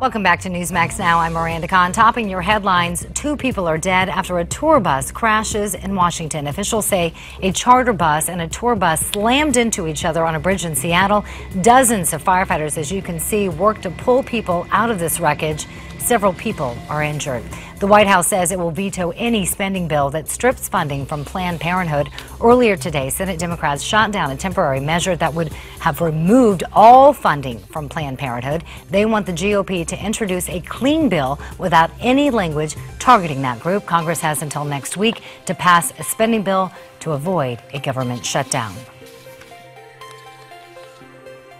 Welcome back to Newsmax Now. I'm Miranda Khan. Topping your headlines, two people are dead after a tour bus crashes in Washington. Officials say a charter bus and a tour bus slammed into each other on a bridge in Seattle. Dozens of firefighters, as you can see, work to pull people out of this wreckage. Several people are injured. The White House says it will veto any spending bill that strips funding from Planned Parenthood. Earlier today, Senate Democrats shot down a temporary measure that would have removed all funding from Planned Parenthood. They want the GOP to introduce a clean bill without any language targeting that group. Congress has until next week to pass a spending bill to avoid a government shutdown.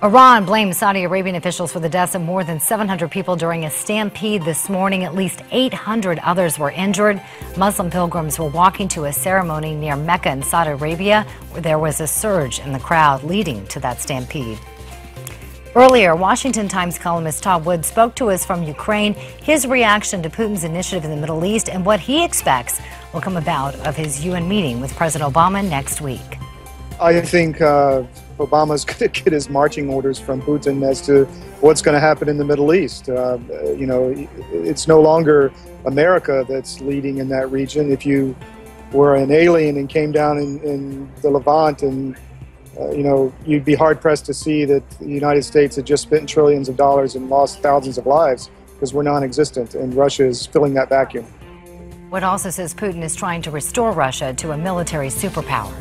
Iran blames Saudi Arabian officials for the deaths of more than 700 people during a stampede this morning. At least 800 others were injured. Muslim pilgrims were walking to a ceremony near Mecca in Saudi Arabia where there was a surge in the crowd leading to that stampede. Earlier, Washington Times columnist Todd Wood spoke to us from Ukraine, his reaction to Putin's initiative in the Middle East, and what he expects will come about of his UN meeting with President Obama next week. I think uh, Obama's going to get his marching orders from Putin as to what's going to happen in the Middle East. Uh, you know, it's no longer America that's leading in that region. If you were an alien and came down in, in the Levant and uh, you know, you'd be hard pressed to see that the United States had just spent trillions of dollars and lost thousands of lives because we're non existent, and Russia is filling that vacuum. What also says Putin is trying to restore Russia to a military superpower.